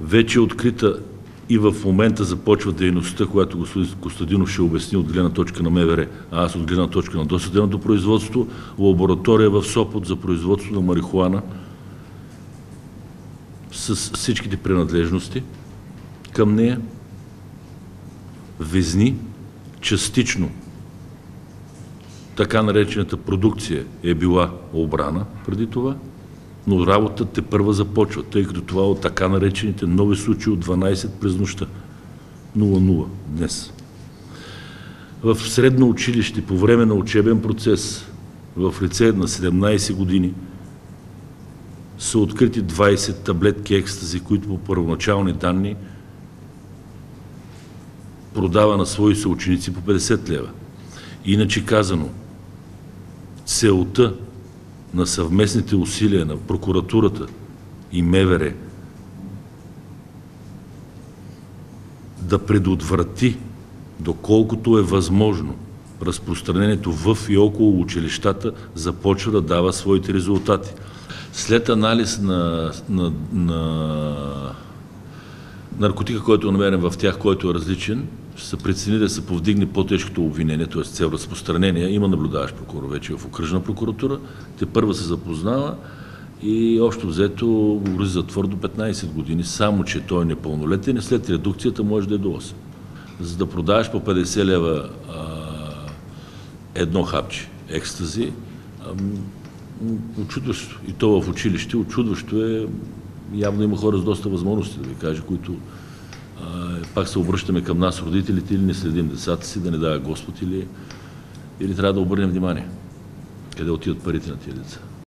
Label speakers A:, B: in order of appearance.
A: Вече е открита и в момента започва дейността, която господин Костадинов ще обясни от гледна точка на МВР, а аз от гледна точка на досъдебното производство, лаборатория в Сопот за производство на марихуана с всичките принадлежности към нея, везни, частично. Така наречената продукция е била обрана преди това, но работата те първа започва, тъй като това е от така наречените нови случаи от 12 през нощта. 0-0 днес. В средно училище по време на учебен процес в лице на 17 години са открити 20 таблетки екстази, които по първоначални данни продава на свои съученици по 50 лева. Иначе казано, целта на съвместните усилия на прокуратурата и МВР да предотврати, доколкото е възможно, разпространението в и около училищата започва да дава своите резултати. След анализ на, на, на наркотика, който е намерен в тях, който е различен, ще се прецени да се повдигне по-тежкото обвинение, т.е. цел разпространение. Има наблюдаващ прокурор вече в окръжна прокуратура. Те първа се запознава и общо взето го затвор до 15 години, само че той е непълнолетен и след редукцията може да е до 8. За да продаваш по 50 лева а, едно хапче екстази, очудващо. И то в училище, очудващо е, явно има хора с доста възможности, да ви кажа, които пак се обръщаме към нас, родителите, или не следим децата си, да не дава Господ, или, или трябва да обърнем внимание къде отиват парите на тия деца.